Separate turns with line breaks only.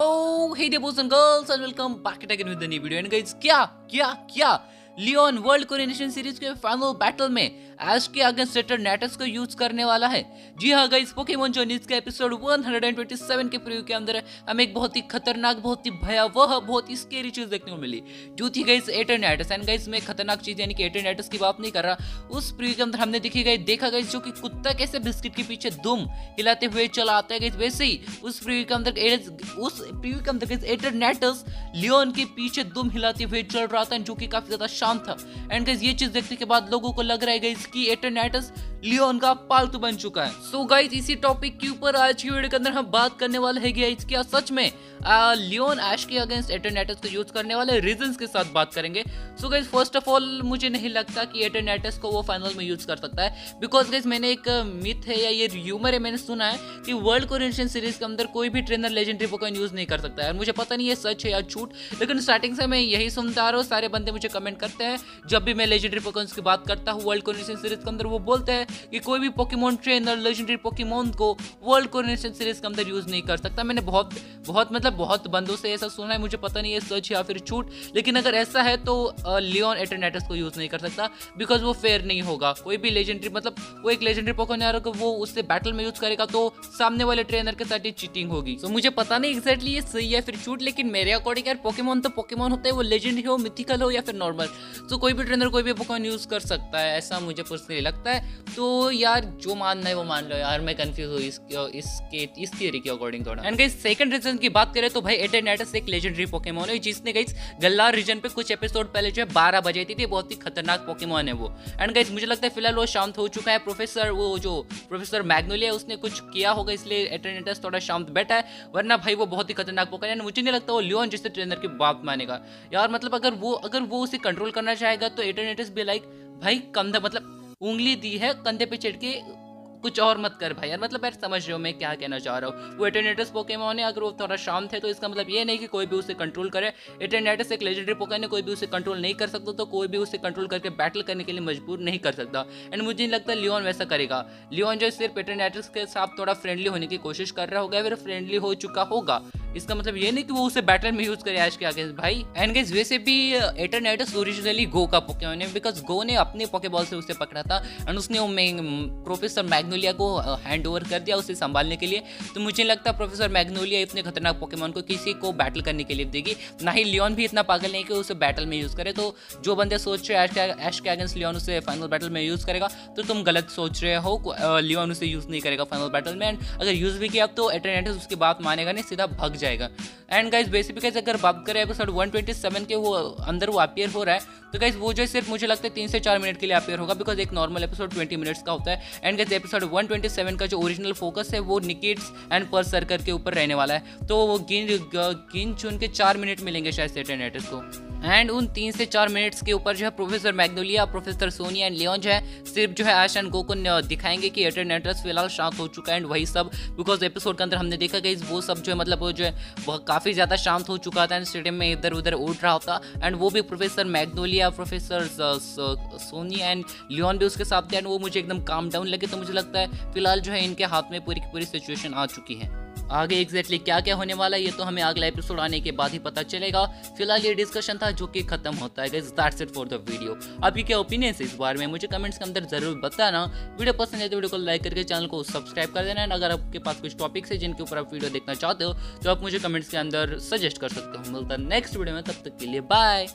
Oh, hey there boys and girls and welcome back again with the new video and guys क्या क्या क्या Leon world coronation series के final battle में Ash के against सेटरनेटस को use करने वाला है। जी हाँ गाइस पोकेमोन जोनीज के एपिसोड 127 के प्रीव्यू के अंदर हमें एक बहुत ही खतरनाक, बहुत ही भयावह, बहुत ही स्केरी चीज़ देखने को मिली। जो थी गाइस एटरनेटस एंड गाइस मैं खतरनाक चीज़ यानी कि एटरनेटस की बात नहीं कर रहा। उस प्रीव्यू के अंदर हमने देखी गई देखा गई जो कि कुत्ता कैसे बिस्किट के पीछे दुम हिलाते हुए चला आता है वैसे ही उस प्रीव्यू के अंदर उस प्रीव्यू के अंदर एटरनेटस लियोन के पीछे दुम हिलाते हुए चल रहा था जो कि काफ़ी ज़्यादा शांत था। एंड गाइस ये चीज़ देखने के बाद लोगों को लग रहा है गाइस कि एटरनेटस लियोन का पालतू बन चुका है। सो so गाइस इसी टॉपिक के ऊपर आज की वीडियो के अंदर हम बात करने वाले हैं गाइस क्या सच में लियोन एश के अगेंस्ट एटरनेटस को यूज़ करने वाले रीजंस के साथ बात करेंगे। So guys first of all मुझे नहीं लगता कि एटरनेटस को वो फाइनल में यूज़ कर सकता है। बिकॉज़ गाइज़ मैंने एक मिथ है या ये र्यूमर है, मैंने सुना है कि वर्ल्ड कोरिनेशन सीरीज़ के अंदर कोई भी ट्रेनर लेजेंडरी पोकेमोन यूज़ नहीं कर सकता है। मुझे पता नहीं है सच है या झूठ, लेकिन स्टार्टिंग से मैं यही सुनता आ रहा हूँ। सारे बंदे मुझे कमेंट करते हैं। जब भी मैं लेजेंडरी पोकेमोन की बात करता हूँ वर्ल्ड कोरिनेशन सीरीज़ के अंदर वो बोलते हैं कि कोई भी पोकेमोन ट्रेनर लेजेंडरी पोकेमोन को वर्ल्ड कोरिनेशन सीरीज़ के अंदर यूज़ नहीं कर सकता। मैंने बहुत बहुत मतलब बहुत बंदों से ऐसा सुना है, मुझे पता नहीं है सच या फिर झूठ, लेकिन अगर ऐसा है तो लियोन एटरनेटस को यूज़ नहीं कर सकता बिकॉज़ वो फेयर नहीं होगा। कोई भी लेजेंडरी मतलब वो एक लेजेंडरी पोकेमोन यार वो उससे बैटल में यूज़ करेगा तो सामने वाले ट्रेनर के साथ ही चीटिंग होगी। तो मुझे पता नहीं एक्जैक्टली ये सही है फिर झूठ, लेकिन मेरे अकॉर्डिंग यार पोकेमोन तो पोकेमोन होता है, वो लेजेंडरी हो मिथिकल हो या फिर नॉर्मल तो कोई भी ट्रेनर कोई भी पोकेमोन यूज़ कर सकता है, ऐसा मुझे पर्सनली लगता है। तो यार जो मानना है वो मान लो यार मैं कंफ्यूज हूँ इसके इस थियरी के अकॉर्डिंग थोड़ा। एंड गाइस सेकंड रीजन की बात करें तो भाई एटेनेटस एक लेजेंडरी पोकेमोन है जिसने गाइस गल्लार रीजन पे कुछ एपिसोड पहले जो है बारह बजे थी, थी बहुत ही खतरनाक पोकेमोन है वो। एंड गाइस मुझे लगता है फ़िलहाल वो शांत हो चुका है। प्रोफेसर वो जो प्रोफेसर मैग्नोलिया उसने कुछ किया होगा इसलिए एटेनेटस थोड़ा शांत बैठा है। वरना भाई वो बहुत ही खतरनाक पोकेमोन है। मुझे नहीं लगता वो लियोन जिससे ट्रेनर की बात मानेगा। यार मतलब अगर वो अगर वो उसे कंट्रोल करना चाहेगा तो एटेनेटस भी लाइक भाई कम कंधा मतलब उंगली दी है, कंधे पे चढ़ के कुछ और मत कर भाई यार। मतलब यार, समझ रहे हो मैं क्या कहना चाह रहा हूँ। वो एटेनेटस पोकेमोन है, अगर वो थोड़ा शाम थे तो इसका मतलब ये नहीं कि कोई भी उसे कंट्रोल करे। एटेनेटस एक लेजेंडरी पोकेमोन है, कोई भी उसे कंट्रोल नहीं कर सकता तो कोई भी उसे कंट्रोल करके बैटल करने के लिए मजबूर नहीं कर सकता। एंड मुझे नहीं लगता लियोन वैसा करेगा। लियोन जो सिर्फ़ एटेनेटस के साथ थोड़ा फ्रेंडली होने की कोशिश कर रहा होगा फिर फ्रेंडली हो चुका होगा इसका मतलब ये नहीं कि वो उसे बैटल में यूज़ करे आज के आगे। भाई एंड गेस वैसे भी एटरनेटस ओरिजिनली गो का पोकेमोन है बिकॉज़ गो ने अपने पोकेबॉल से उसे पकड़ा था एंड उसने प्रोफेसर मैग्नोलिया को हैंड ओवर कर दिया उसे संभालने के लिए। तो मुझे लगता है प्रोफेसर मैग्नोलिया इतने खतरनाक पोकेमोन को किसी को बैटल करने के लिए देगी। ना ही लियोन भी इतना पागल नहीं कि उसे बैटल में यूज़ करे। तो जो बंदे सोच रहे एश के अगेंस्ट लियोन उसे फाइनल बैटल में यूज़ करेगा। तो तुम गलत सोच रहे हो लियोन उसे यूज़ नहीं करेगा फाइनल बैटल में। एंड अगर यूज़ भी किया तो एटरनेटस उसकी बात मानेगा नहीं, सीधा भग जाएगा। एंड गाइज़ बेसिफिक अगर बात करें एपिसोड 127 के वो अंदर वो अपियर हो रहा है तो गाइज़ वो जो है सिर्फ़ मुझे लगता है तीन से चार मिनट के लिए अपेयर होगा बिकॉज़ एक नॉर्मल एपिसोड 20 मिनट्स का होता है। एंड गाइज़ एपिसोड 127 का जो ओरिजिनल फोकस है, वो निकिट्स एंड पर सर्कर के ऊपर रहने वाला है। तो वो गिन गिन चुन के चार मिनट मिलेंगे शायद सेटेनेटस को। एंड उन तीन से चार मिनट्स के ऊपर जो है professor Magnolia professor Sonia and Leon जो है, सिर्फ़ जो है आश एंड गोकुन दिखाएँगे कि एटरनेटस फ़िलहाल शांत हो चुका है। एंड वही सब बिकॉज़ एपिसोड के अंदर हमने देखा गई वो सब जो है मतलब जो है काफ़ी ज़्यादा शांत हो चुका था। एंड स्टेडियम में इधर उधर उठ रहा होता एंड वो भी professor Magnolia professor Sonia and Leon भी उसके साथ थे एंड वो मुझे एकदम काम डाउन लगे तो मुझे लगता है फ़िलहाल जो है इनके हाथ में पूरी की पूरी सिचुएशन आ चुकी है। आगे एग्जैक्टली क्या क्या होने वाला है, ये तो हमें अगला एपिसोड आने के बाद ही पता चलेगा। फ़िलहाल ये डिस्कशन था जो कि खत्म होता है that's it for the video आपकी क्या ओपिनियन है इस बारे में, मुझे कमेंट्स के अंदर ज़रूर बताना। वीडियो पसंद है तो वीडियो को लाइक करके चैनल को सब्सक्राइब कर देना। अगर आपके पास कुछ टॉपिक्स है जिनके ऊपर आप वीडियो देखना चाहते हो तो आप मुझे कमेंट्स के अंदर सजेस्ट कर सकते हो। मिलता है नेक्स्ट वीडियो में, तब तक के लिए बाय